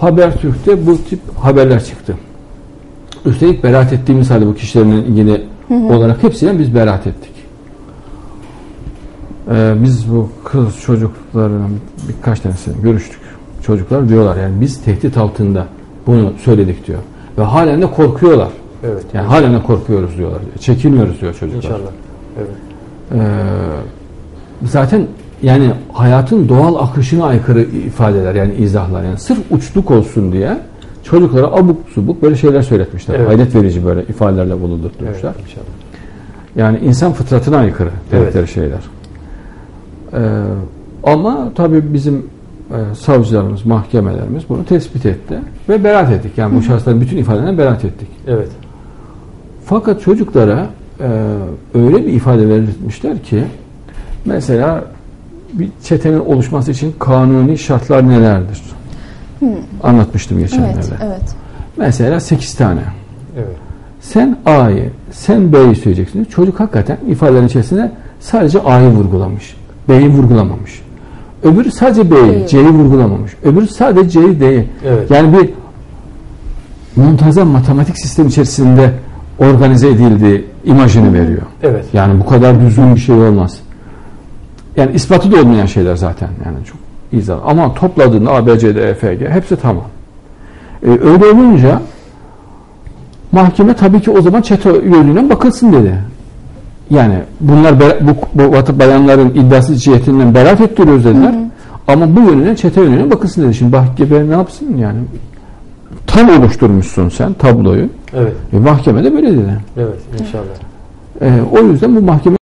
Habertürk'te bu tip haberler çıktı. Üstelik beraat ettiğimiz halde bu kişilerin ilgili olarak hepsiyle biz beraat ettik. Ee, biz bu kız çocuklarla birkaç tanesini görüştük. Çocuklar diyorlar yani biz tehdit altında bunu söyledik diyor. Ve halen de korkuyorlar. Evet. Yani halen de korkuyoruz diyorlar. Çekiniyoruz diyor çocuklar. İnşallah. Evet. Ee, zaten yani hayatın doğal akışına aykırı ifadeler yani izahlar yani sırf uçluk olsun diye çocuklara abuk subuk böyle şeyler söyletmişler. Evet. Hayret verici böyle ifadelerle Evet. bulundurmuşlar. inşallah. Yani insan fıtratına aykırı dedikleri Evet. şeyler. Ee, ama tabii bizim e, savcılarımız, mahkemelerimiz bunu tespit etti ve beraat ettik. Yani bu şahısların bütün ifadelerine beraat ettik. Evet. Fakat çocuklara e, öyle bir ifade verilmişler ki mesela bir çetenin oluşması için kanuni şartlar nelerdir? Anlatmıştım geçenlerde. Evet, evet. Mesela 8 tane. Evet. Sen A'yı, sen B'yi söyleyeceksin. Çocuk hakikaten ifadelerin içerisinde sadece A'yı vurgulamış. B'yi vurgulamamış. Öbürü sadece B'yi, B'yi. C'yi vurgulamamış. Öbürü sadece C'yi, D'yi. Evet. Yani bir muntazam matematik sistem içerisinde organize edildiği imajını veriyor. Evet. Yani bu kadar düzgün bir şey olmaz. Yani ispatı da olmayan şeyler zaten. Yani çok izah. Ama topladığında A, B, C, D, E, F, G hepsi tamam. Ee, öyle olunca mahkeme tabii ki o zaman çete yönüyle bakılsın dedi. Yani bunlar bu, bu vatı bayanların iddiası cihetinden beraat ettiriyoruz dediler. Ama bu yönüne çete yönüne bakılsın dedi. Şimdi mahkeme ne yapsın yani? Tam oluşturmuşsun sen tabloyu. Evet. E, mahkeme de böyle dedi. Evet. İnşallah. E, o yüzden bu mahkeme